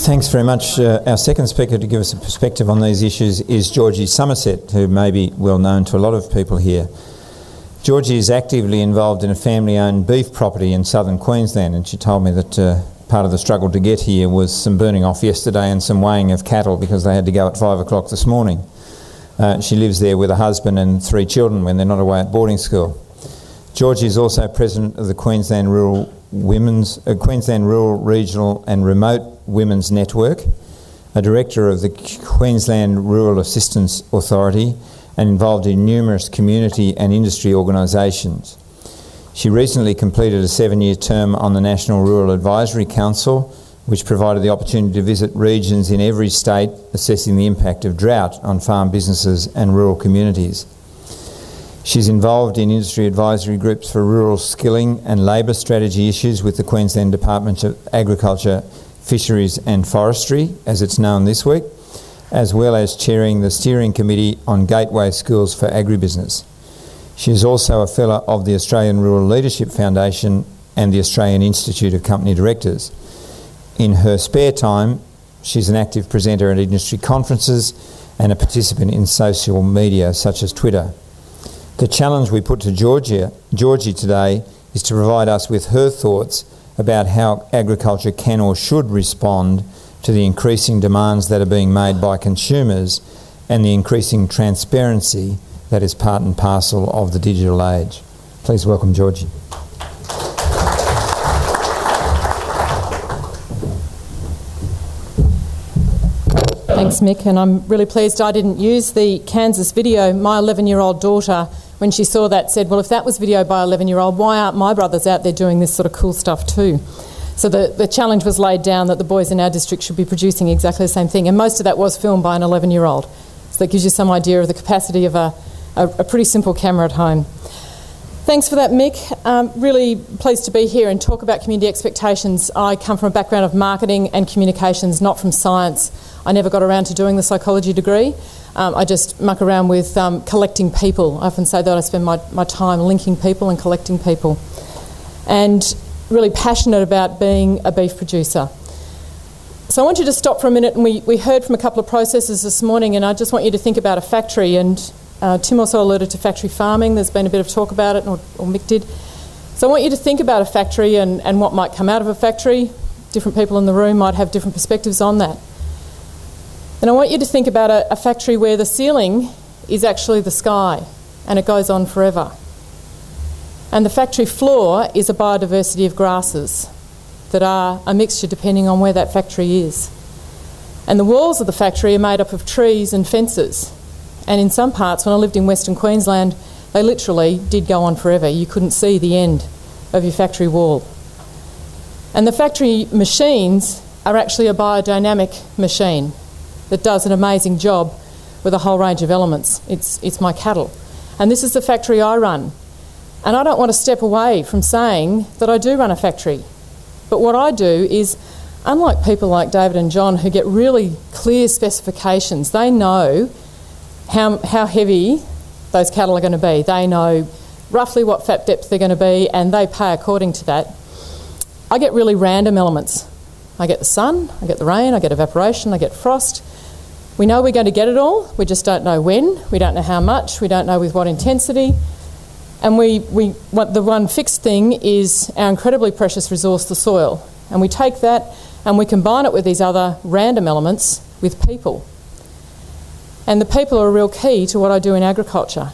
Thanks very much. Uh, our second speaker to give us a perspective on these issues is Georgie Somerset, who may be well known to a lot of people here. Georgie is actively involved in a family owned beef property in southern Queensland, and she told me that uh, part of the struggle to get here was some burning off yesterday and some weighing of cattle because they had to go at five o'clock this morning. Uh, she lives there with a husband and three children when they're not away at boarding school. Georgie is also president of the Queensland Rural Women's uh, Queensland Rural, Regional and Remote Women's Network, a director of the Queensland Rural Assistance Authority, and involved in numerous community and industry organisations. She recently completed a seven year term on the National Rural Advisory Council, which provided the opportunity to visit regions in every state assessing the impact of drought on farm businesses and rural communities. She's involved in industry advisory groups for rural skilling and labour strategy issues with the Queensland Department of Agriculture, Fisheries and Forestry, as it's known this week, as well as chairing the steering committee on Gateway Schools for Agribusiness. She is also a fellow of the Australian Rural Leadership Foundation and the Australian Institute of Company Directors. In her spare time, she's an active presenter at industry conferences and a participant in social media such as Twitter. The challenge we put to Georgia, Georgie today is to provide us with her thoughts about how agriculture can or should respond to the increasing demands that are being made by consumers and the increasing transparency that is part and parcel of the digital age. Please welcome Georgie. Thanks, Mick, and I'm really pleased I didn't use the Kansas video. My 11 year old daughter when she saw that, said, Well, if that was video by 11 year old, why aren't my brothers out there doing this sort of cool stuff too? So the, the challenge was laid down that the boys in our district should be producing exactly the same thing. And most of that was filmed by an 11 year old. So that gives you some idea of the capacity of a, a, a pretty simple camera at home. Thanks for that, Mick. Um, really pleased to be here and talk about community expectations. I come from a background of marketing and communications, not from science. I never got around to doing the psychology degree. Um, I just muck around with um, collecting people. I often say that I spend my, my time linking people and collecting people. And really passionate about being a beef producer. So I want you to stop for a minute, and we, we heard from a couple of processes this morning, and I just want you to think about a factory. And uh, Tim also alluded to factory farming. There's been a bit of talk about it, or, or Mick did. So I want you to think about a factory and, and what might come out of a factory. Different people in the room might have different perspectives on that. And I want you to think about a, a factory where the ceiling is actually the sky and it goes on forever. And the factory floor is a biodiversity of grasses that are a mixture depending on where that factory is. And the walls of the factory are made up of trees and fences. And in some parts, when I lived in Western Queensland, they literally did go on forever. You couldn't see the end of your factory wall. And the factory machines are actually a biodynamic machine that does an amazing job with a whole range of elements. It's, it's my cattle. And this is the factory I run. And I don't want to step away from saying that I do run a factory. But what I do is, unlike people like David and John who get really clear specifications, they know how, how heavy those cattle are going to be. They know roughly what fat depth they're going to be and they pay according to that. I get really random elements. I get the sun, I get the rain, I get evaporation, I get frost, we know we're going to get it all, we just don't know when, we don't know how much, we don't know with what intensity. And we, we, what the one fixed thing is our incredibly precious resource, the soil. And we take that and we combine it with these other random elements with people. And the people are a real key to what I do in agriculture.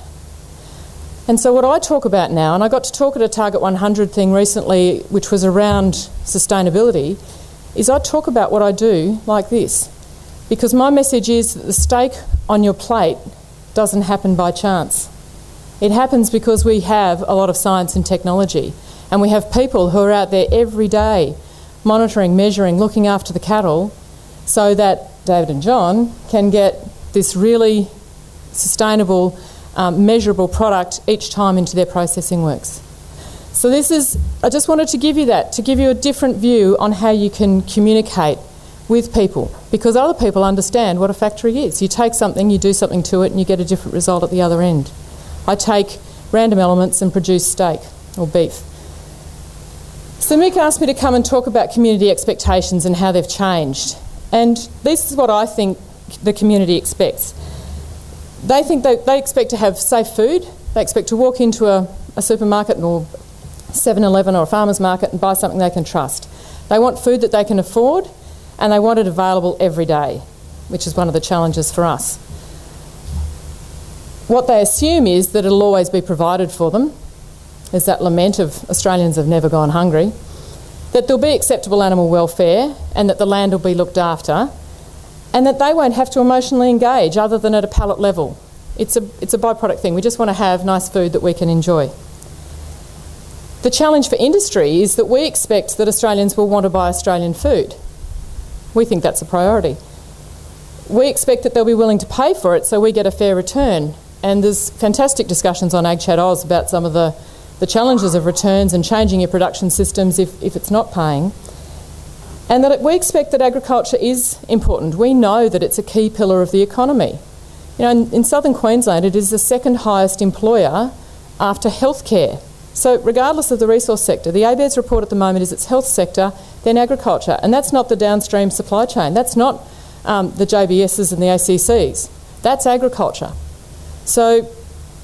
And so, what I talk about now, and I got to talk at a Target 100 thing recently, which was around sustainability, is I talk about what I do like this. Because my message is that the steak on your plate doesn't happen by chance. It happens because we have a lot of science and technology, and we have people who are out there every day monitoring, measuring, looking after the cattle so that David and John can get this really sustainable, um, measurable product each time into their processing works. So, this is, I just wanted to give you that, to give you a different view on how you can communicate with people because other people understand what a factory is. You take something, you do something to it, and you get a different result at the other end. I take random elements and produce steak or beef. So Mick asked me to come and talk about community expectations and how they've changed. And this is what I think the community expects. They think they, they expect to have safe food, they expect to walk into a, a supermarket or 7 Eleven or a farmer's market and buy something they can trust. They want food that they can afford and they want it available every day, which is one of the challenges for us. What they assume is that it'll always be provided for them. There's that lament of Australians have never gone hungry. That there'll be acceptable animal welfare and that the land will be looked after and that they won't have to emotionally engage other than at a palate level. It's a, it's a byproduct thing. We just want to have nice food that we can enjoy. The challenge for industry is that we expect that Australians will want to buy Australian food. We think that's a priority. We expect that they'll be willing to pay for it so we get a fair return. And there's fantastic discussions on AgChat Oz about some of the, the challenges of returns and changing your production systems if, if it's not paying. And that it, we expect that agriculture is important. We know that it's a key pillar of the economy. You know, in, in southern Queensland, it is the second highest employer after healthcare. So, regardless of the resource sector, the ABARES report at the moment is its health sector, then agriculture, and that's not the downstream supply chain. That's not um, the JBSs and the ACCs. That's agriculture. So,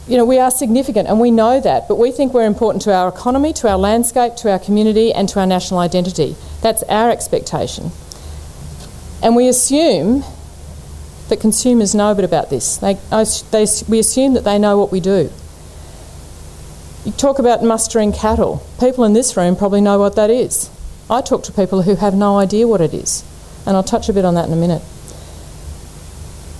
you know, we are significant and we know that, but we think we're important to our economy, to our landscape, to our community, and to our national identity. That's our expectation. And we assume that consumers know a bit about this. They, they, we assume that they know what we do. You talk about mustering cattle. People in this room probably know what that is. I talk to people who have no idea what it is, and I'll touch a bit on that in a minute.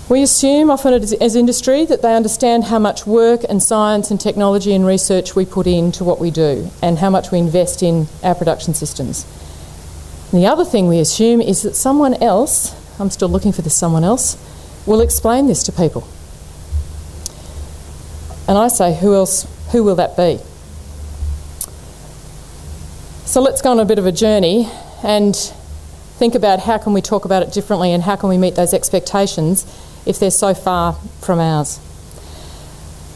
We assume often as industry that they understand how much work and science and technology and research we put into what we do and how much we invest in our production systems. And the other thing we assume is that someone else, I'm still looking for this someone else, will explain this to people. And I say, who else, who will that be? So let's go on a bit of a journey and think about how can we talk about it differently and how can we meet those expectations if they're so far from ours.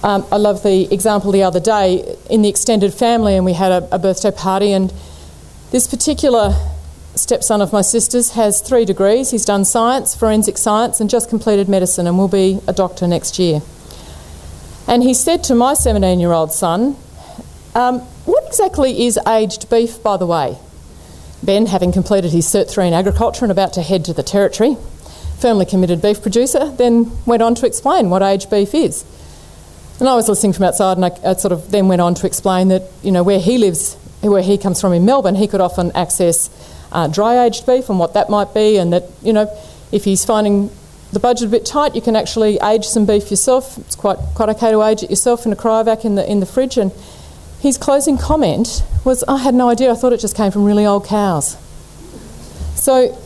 Um, I love the example the other day in the extended family, and we had a, a birthday party, and this particular stepson of my sister's has three degrees. He's done science, forensic science, and just completed medicine, and will be a doctor next year. And he said to my 17 year old son, um, What exactly is aged beef, by the way? Ben, having completed his Cert 3 in agriculture and about to head to the Territory, firmly committed beef producer, then went on to explain what aged beef is. And I was listening from outside, and I, I, sort of then went on to explain that you know where he lives, where he comes from in Melbourne, he could often access uh, dry aged beef and what that might be, and that you know if he's finding the budget a bit tight, you can actually age some beef yourself. It's quite quite okay to age it yourself in a cryovac in the in the fridge. And his closing comment was, "I had no idea. I thought it just came from really old cows." So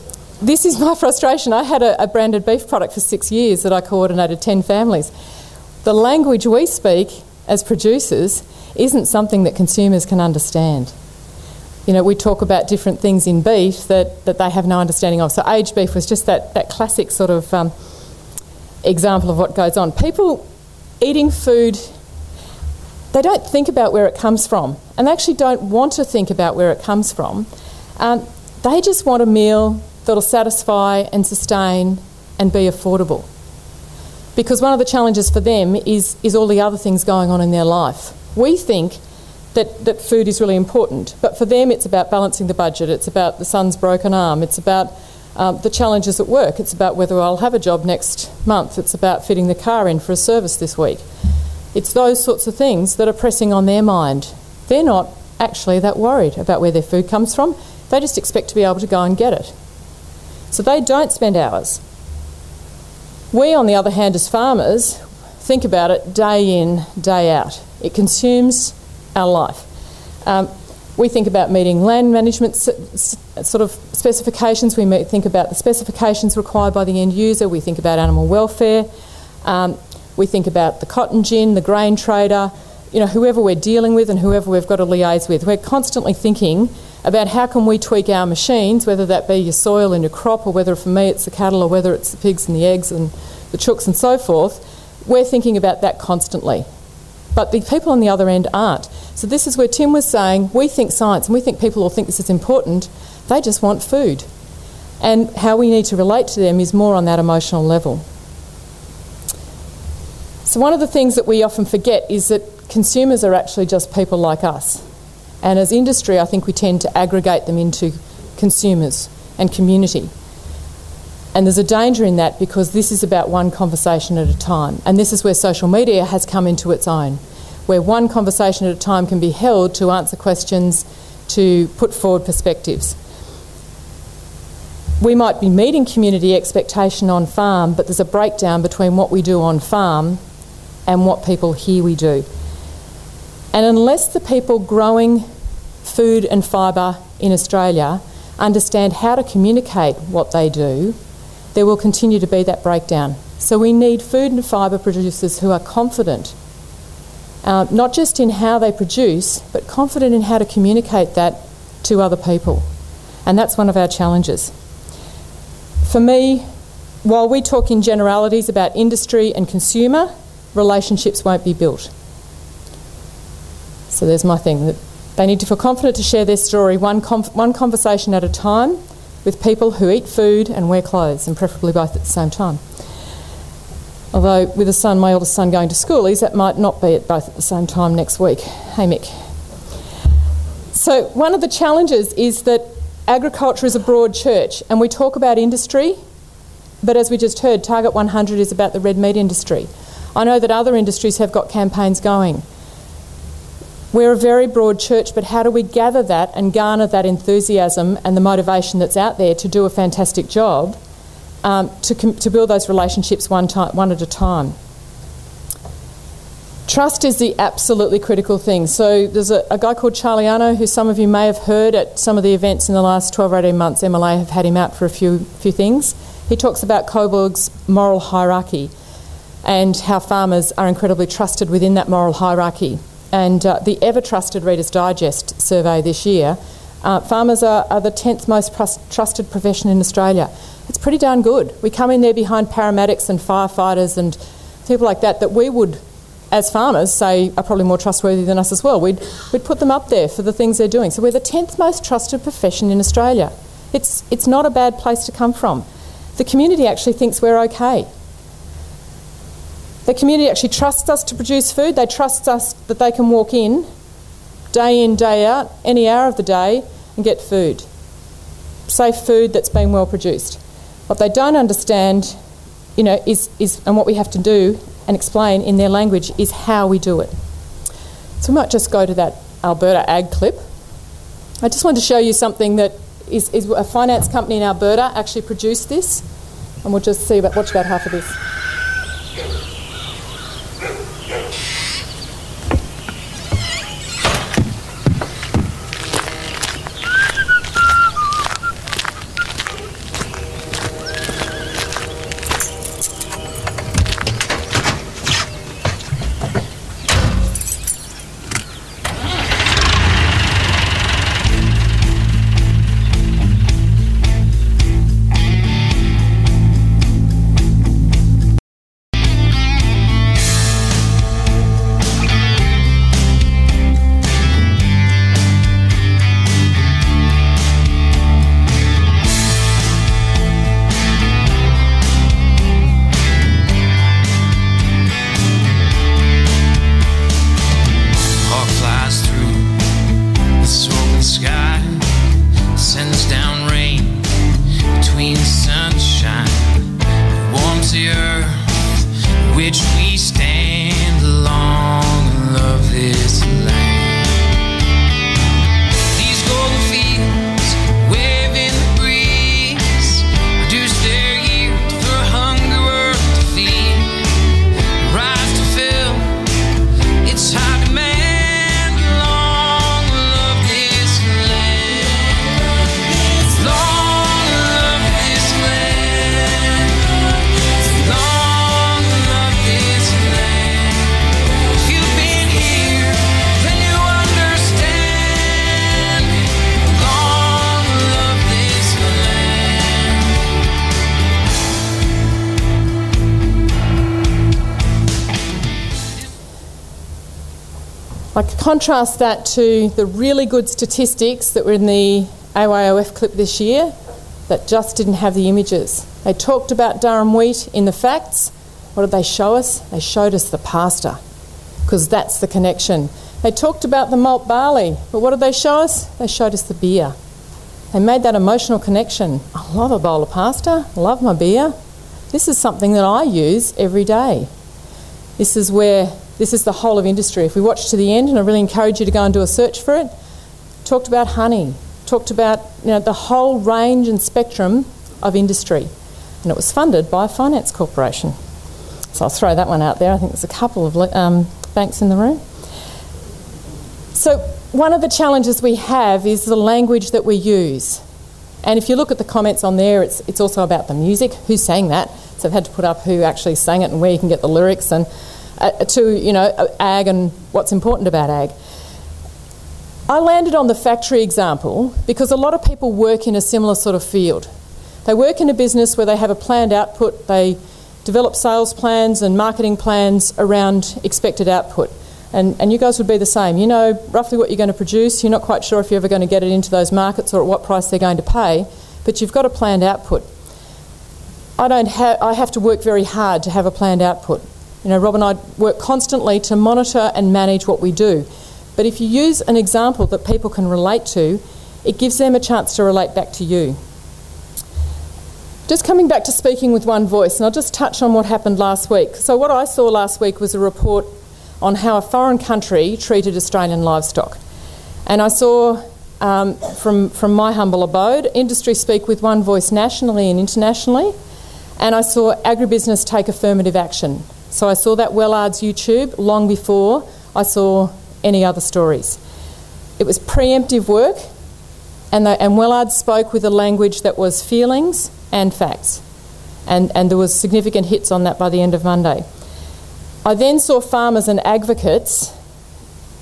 this is my frustration. I had a, a, branded beef product for six years that I coordinated 10 families. The language we speak as producers isn't something that consumers can understand. You know, we talk about different things in beef that, that they have no understanding of. So, aged beef was just that, that classic sort of um, example of what goes on. People eating food, they don't think about where it comes from, and they actually don't want to think about where it comes from. Um, they just want a meal that'll satisfy and sustain and be affordable. Because one of the challenges for them is, is all the other things going on in their life. We think that, that food is really important, but for them it's about balancing the budget, it's about the son's broken arm, it's about um, the challenges at work, it's about whether I'll have a job next month, it's about fitting the car in for a service this week. It's those sorts of things that are pressing on their mind. They're not actually that worried about where their food comes from, they just expect to be able to go and get it. So they don't spend hours. We, on the other hand, as farmers, think about it day in, day out. It consumes our life. Um, we think about meeting land management sort of specifications. We think about the specifications required by the end user. We think about animal welfare. Um, we think about the cotton gin, the grain trader, you know, whoever we're dealing with and whoever we've got to liaise with. We're constantly thinking about how can we tweak our machines, whether that be your soil and your crop, or whether for me it's the cattle, or whether it's the pigs and the eggs and the chooks and so forth. We're thinking about that constantly. But the people on the other end aren't. So this is where Tim was saying, we think science and we think people will think this is important. They just want food. And how we need to relate to them is more on that emotional level. So, one of the things that we often forget is that consumers are actually just people like us. And as industry, I think we tend to aggregate them into consumers and community. And there's a danger in that because this is about one conversation at a time. And this is where social media has come into its own, where one conversation at a time can be held to answer questions, to put forward perspectives. We might be meeting community expectation on farm, but there's a breakdown between what we do on farm and what people hear we do. And unless the people growing food and fibre in Australia understand how to communicate what they do, there will continue to be that breakdown. So we need food and fibre producers who are confident, uh, not just in how they produce, but confident in how to communicate that to other people. And that's one of our challenges. For me, while we talk in generalities about industry and consumer, relationships won't be built. So there's my thing that they need to feel confident to share their story one, one conversation at a time with people who eat food and wear clothes, and preferably both at the same time. Although, with a son, my eldest son going to school, schoolies, that might not be at both at the same time next week. Hey, Mick. So, one of the challenges is that agriculture is a broad church, and we talk about industry, but as we just heard, Target 100 is about the red meat industry. I know that other industries have got campaigns going. We're a very broad church, but how do we gather that and garner that enthusiasm and the motivation that's out there to do a fantastic job um, to, to build those relationships one, time, one at a time? Trust is the absolutely critical thing. So there's a, a, guy called Charlie Arnot, who some of you may have heard at some of the events in the last 12 or 18 months. MLA have had him out for a few, few things. He talks about Kohlberg's moral hierarchy and how farmers are incredibly trusted within that moral hierarchy. And uh, the ever trusted Reader's Digest survey this year, uh, farmers are, are, the 10th most trusted profession in Australia. It's pretty darn good. We come in there behind paramedics and firefighters and people like that that we would, as farmers, say are probably more trustworthy than us as well. We'd, we'd put them up there for the things they're doing. So we're the 10th most trusted profession in Australia. It's, it's not a bad place to come from. The community actually thinks we're okay. The community actually trusts us to produce food. They trust us that they can walk in day in, day out, any hour of the day and get food. Safe food that's been well produced. What they don't understand, you know, is, is and what we have to do and explain in their language is how we do it. So we might just go to that Alberta ag clip. I just want to show you something that is, is a finance company in Alberta actually produced this, and we'll just see about watch about half of this. Contrast that to the really good statistics that were in the AYOF clip this year, that just didn't have the images. They talked about durum wheat in the facts. What did they show us? They showed us the pasta, because that's the connection. They talked about the malt barley, but what did they show us? They showed us the beer. They made that emotional connection. I love a bowl of pasta, I love my beer. This is something that I use every day. This is where this is the whole of industry. If we watch to the end, and I really encourage you to go and do a search for it, talked about honey, talked about you know, the whole range and spectrum of industry. And it was funded by a finance corporation. So I'll throw that one out there. I think there's a couple of um, banks in the room. So, one of the challenges we have is the language that we use. And if you look at the comments on there, it's, it's also about the music. Who sang that? So I've had to put up who actually sang it and where you can get the lyrics and uh, to, you know, ag and what's important about ag. I landed on the factory example because a lot of people work in a similar sort of field. They work in a business where they have a planned output, they develop sales plans and marketing plans around expected output. And, and you guys would be the same. You know roughly what you're going to produce, you're not quite sure if you're ever going to get it into those markets or at what price they're going to pay, but you've got a planned output. I, don't ha- I have to work very hard to have a planned output. You know, Rob and I work constantly to monitor and manage what we do. But if you use an example that people can relate to, it gives them a chance to relate back to you. Just coming back to speaking with one voice, and I'll just touch on what happened last week. So, what I saw last week was a report on how a foreign country treated Australian livestock. And I saw um, from, from my humble abode industry speak with one voice nationally and internationally, and I saw agribusiness take affirmative action. So I saw that Wellard's YouTube long before I saw any other stories. It was preemptive work, and, the, and Wellard spoke with a language that was feelings and facts. And, and there was significant hits on that by the end of Monday. I then saw farmers and advocates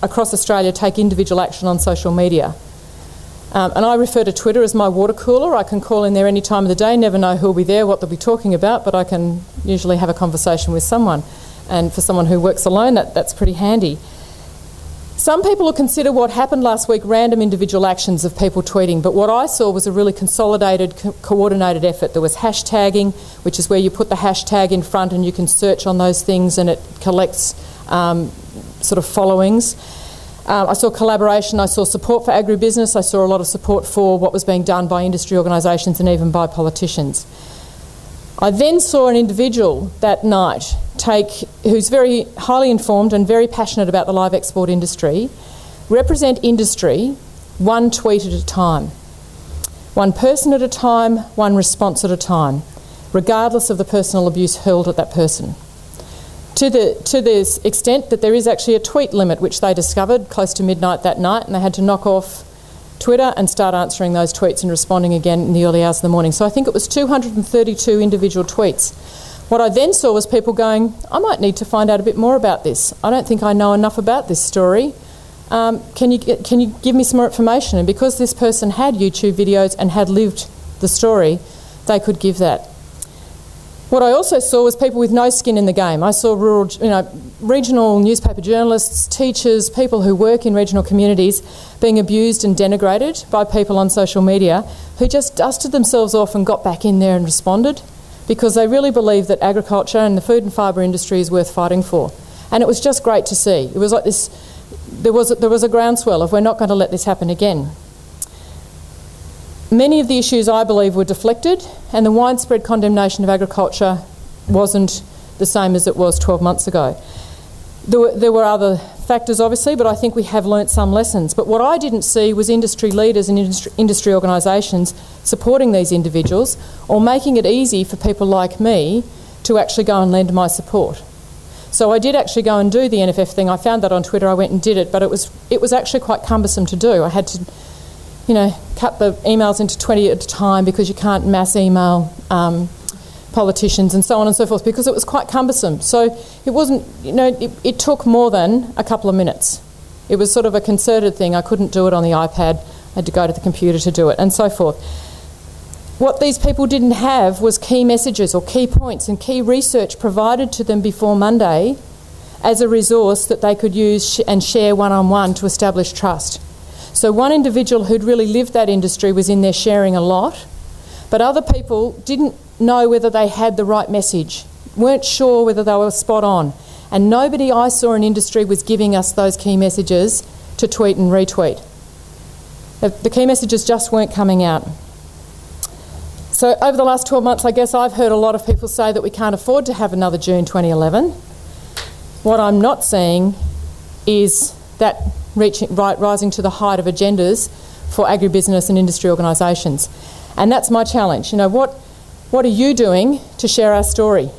across Australia take individual action on social media. Um, and I refer to Twitter as my water cooler. I can call in there any time of the day, never know who'll be there, what they'll be talking about, but I can usually have a conversation with someone. And for someone who works alone, that, that's pretty handy. Some people will consider what happened last week random individual actions of people tweeting, but what I saw was a really consolidated, co- coordinated effort. There was hashtagging, which is where you put the hashtag in front and you can search on those things and it collects um, sort of followings. Um, I saw collaboration, I saw support for agribusiness, I saw a lot of support for what was being done by industry organisations and even by politicians. I then saw an individual that night take, who's very highly informed and very passionate about the live export industry, represent industry one tweet at a time, one person at a time, one response at a time, regardless of the personal abuse hurled at that person. To the, to the extent that there is actually a tweet limit, which they discovered close to midnight that night, and they had to knock off Twitter and start answering those tweets and responding again in the early hours of the morning. So I think it was 232 individual tweets. What I then saw was people going, I might need to find out a bit more about this. I don't think I know enough about this story. Um, can, you, can you give me some more information? And because this person had YouTube videos and had lived the story, they could give that. What I also saw was people with no skin in the game. I saw rural, you know, regional newspaper journalists, teachers, people who work in regional communities being abused and denigrated by people on social media who just dusted themselves off and got back in there and responded because they really believe that agriculture and the food and fibre industry is worth fighting for. And it was just great to see. It was like this, there was, there was a groundswell of we're not going to let this happen again. Many of the issues, I believe, were deflected, and the widespread condemnation of agriculture wasn't the same as it was 12 months ago. There were, there were other factors, obviously, but I think we have learnt some lessons. But what I didn't see was industry leaders and industry, industry organisations supporting these individuals or making it easy for people like me to actually go and lend my support. So I did actually go and do the NFF thing. I found that on Twitter. I went and did it, but it was it was actually quite cumbersome to do. I had to you know, cut the emails into 20 at a time because you can't mass email um, politicians and so on and so forth because it was quite cumbersome. So it wasn't, you know, it, it, took more than a couple of minutes. It was sort of a concerted thing. I couldn't do it on the iPad, I had to go to the computer to do it, and so forth. What these people didn't have was key messages or key points and key research provided to them before Monday as a resource that they could use and share one on one to establish trust. So one individual who'd really lived that industry was in there sharing a lot, But other people didn't know whether they had the right message, weren't sure whether they were spot on. And nobody I saw in industry was giving us those key messages to tweet and retweet. The, key messages just weren't coming out. So, over the last 12 months, I guess I've heard a lot of people say that we can't afford to have another June 2011. What I'm not seeing is that reaching, right, rising to the height of agendas for agribusiness and industry organisations. And that's my challenge. You know, what, what are you doing to share our story?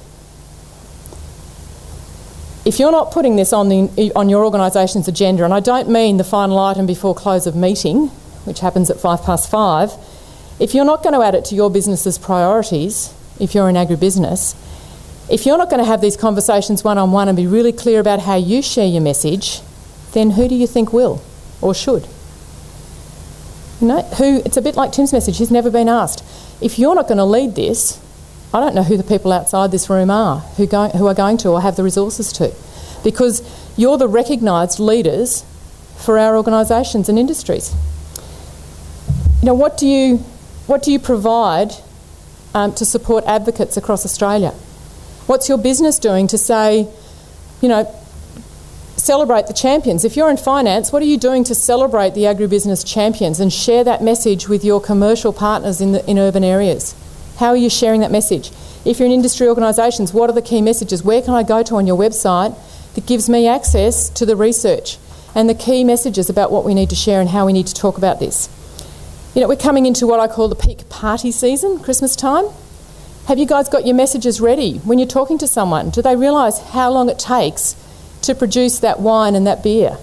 If you're not putting this on, the, on your organisation's agenda, and I don't mean the final item before close of meeting, which happens at five past five, if you're not going to add it to your business's priorities, if you're in agribusiness, if you're not going to have these conversations one on one and be really clear about how you share your message, then who do you think will or should? You know, who, it's a bit like Tim's message, he's never been asked. If you're not going to lead this, I don't know who the people outside this room are who, go, who are going to or have the resources to. Because you're the recognised leaders for our organisations and industries. You know, what do you, what do you provide um, to support advocates across Australia? What's your business doing to say, you know, celebrate the champions. If you're in finance, what are you doing to celebrate the agribusiness champions and share that message with your commercial partners in, the, in urban areas? How are you sharing that message? If you're in industry organisations, what are the key messages? Where can I go to on your website that gives me access to the research and the key messages about what we need to share and how we need to talk about this? You know, we're coming into what I call the peak party season, Christmas time. Have you guys got your messages ready when you're talking to someone? Do they realise how long it takes to produce that wine and that beer.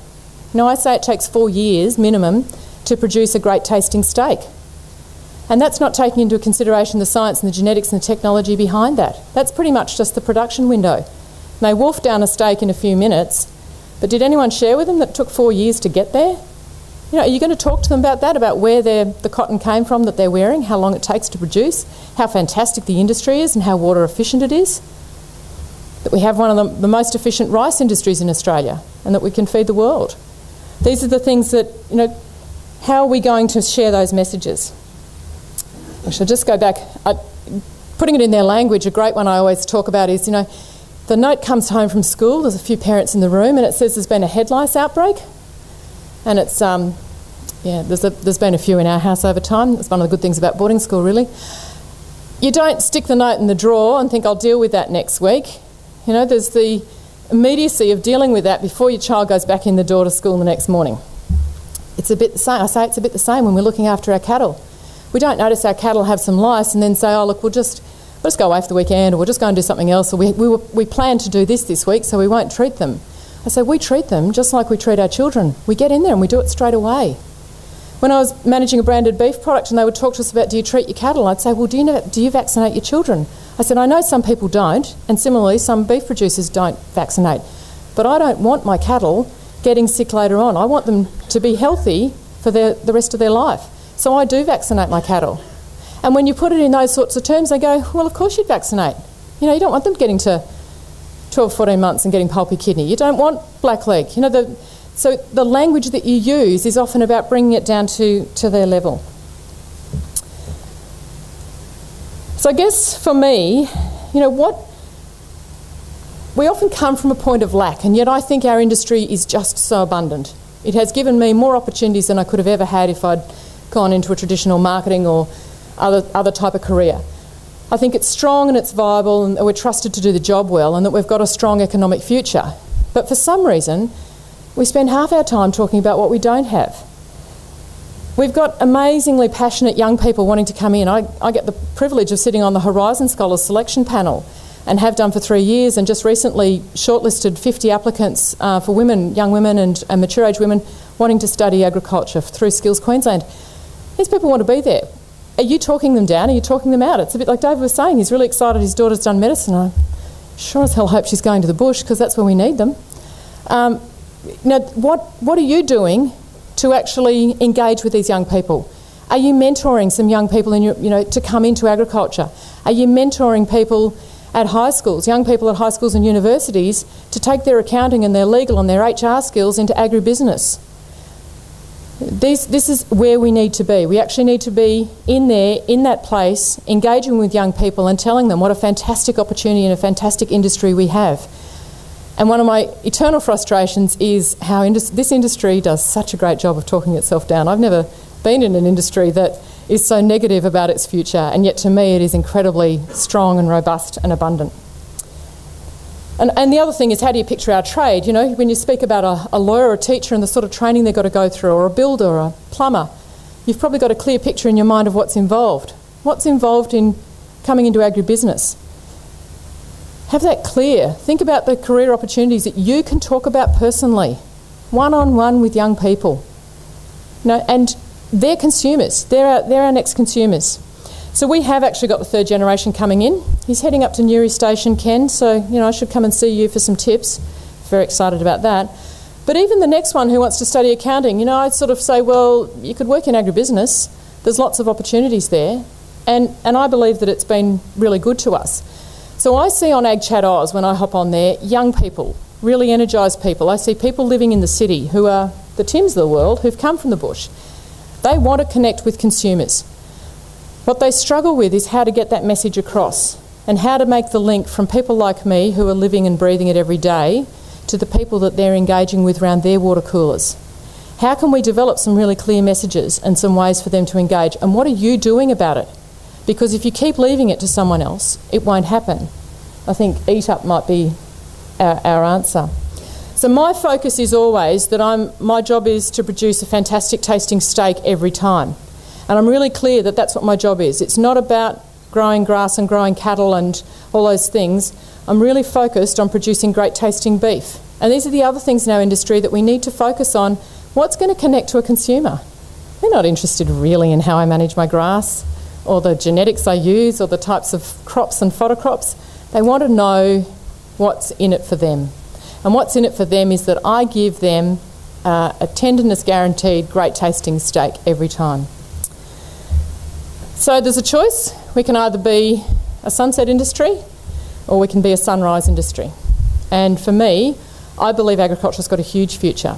Now, I say it takes four years minimum to produce a great tasting steak. And that's not taking into consideration the science and the genetics and the technology behind that. That's pretty much just the production window. They wolf down a steak in a few minutes, but did anyone share with them that it took four years to get there? You know, are you going to talk to them about that, about where the cotton came from that they're wearing, how long it takes to produce, how fantastic the industry is, and how water efficient it is? That we have one of the, the most efficient rice industries in Australia and that we can feed the world. These are the things that, you know, how are we going to share those messages? I shall just go back. I, putting it in their language, a great one I always talk about is, you know, the note comes home from school, there's a few parents in the room, and it says there's been a head lice outbreak. And it's, um, yeah, there's, a, there's been a few in our house over time. That's one of the good things about boarding school, really. You don't stick the note in the drawer and think, I'll deal with that next week. You know, there's the immediacy of dealing with that before your child goes back in the door to school the next morning. It's a bit the same. I say it's a bit the same when we're looking after our cattle. We don't notice our cattle have some lice and then say, oh, look, we'll just, we'll just go away for the weekend or we'll just go and do something else or we, we, we plan to do this this week so we won't treat them. I say, we treat them just like we treat our children. We get in there and we do it straight away. When I was managing a branded beef product and they would talk to us about, do you treat your cattle? I'd say, well, do you, do you vaccinate your children? I said, I know some people don't, and similarly, some beef producers don't vaccinate, but I don't want my cattle getting sick later on. I want them to be healthy for their, the rest of their life. So I do vaccinate my cattle. And when you put it in those sorts of terms, they go, well, of course you'd vaccinate. You know, you don't want them getting to 12, 14 months and getting pulpy kidney. You don't want blackleg. You know, the, so the language that you use is often about bringing it down to, to their level. So I guess for me, you know, what we often come from a point of lack, and yet I think our industry is just so abundant. It has given me more opportunities than I could have ever had if I'd gone into a traditional marketing or other, other type of career. I think it's strong and it's viable, and we're trusted to do the job well, and that we've got a strong economic future. But for some reason, we spend half our time talking about what we don't have. We've got amazingly passionate young people wanting to come in. I, I get the privilege of sitting on the Horizon Scholars selection panel and have done for three years and just recently shortlisted 50 applicants uh, for women, young women and, and mature age women wanting to study agriculture through Skills Queensland. These people want to be there. Are you talking them down? Are you talking them out? It's a bit like David was saying, he's really excited his daughter's done medicine. I sure as hell hope she's going to the bush because that's where we need them. Um, now, what, what are you doing to actually engage with these young people? Are you mentoring some young people in your, you know, to come into agriculture? Are you mentoring people at high schools, young people at high schools and universities, to take their accounting and their legal and their HR skills into agribusiness? These, this is where we need to be. We actually need to be in there, in that place, engaging with young people and telling them what a fantastic opportunity and a fantastic industry we have. And one of my eternal frustrations is how indus- this industry does such a great job of talking itself down. I've never been in an industry that is so negative about its future, and yet to me it is incredibly strong and robust and abundant. And, and the other thing is, how do you picture our trade? You know, when you speak about a, a lawyer or a teacher and the sort of training they've got to go through, or a builder or a plumber, you've probably got a clear picture in your mind of what's involved. What's involved in coming into agribusiness? Have that clear. Think about the career opportunities that you can talk about personally, one on one with young people. You know, and they're consumers. They're our, they're our next consumers. So we have actually got the third generation coming in. He's heading up to Newry Station, Ken, so you know I should come and see you for some tips. Very excited about that. But even the next one who wants to study accounting, you know, I'd sort of say, well, you could work in agribusiness. There's lots of opportunities there. And, and I believe that it's been really good to us. So I see on Ag Chat Oz, when I hop on there, young people, really energised people. I see people living in the city who are the Tims of the world who've come from the bush. They want to connect with consumers. What they struggle with is how to get that message across and how to make the link from people like me who are living and breathing it every day to the people that they're engaging with around their water coolers. How can we develop some really clear messages and some ways for them to engage? And what are you doing about it? Because if you keep leaving it to someone else, it won't happen. I think eat up might be our, our answer. So my focus is always that I'm, my job is to produce a fantastic tasting steak every time. And I'm really clear that that's what my job is. It's not about growing grass and growing cattle and all those things. I'm really focused on producing great tasting beef. And these are the other things in our industry that we need to focus on. What's going to connect to a consumer? They're not interested really in how I manage my grass or the genetics I use or the types of crops and fodder crops. They want to know what's in it for them. And what's in it for them is that I give them uh, a tenderness guaranteed, great tasting steak every time. So there's a choice. We can either be a sunset industry or we can be a sunrise industry. And for me, I believe agriculture's got a huge future.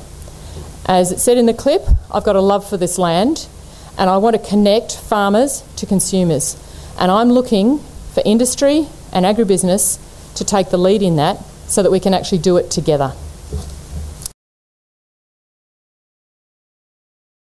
As it said in the clip, I've got a love for this land and I want to connect farmers to consumers. And I'm looking for industry and agribusiness to take the lead in that so that we can actually do it together.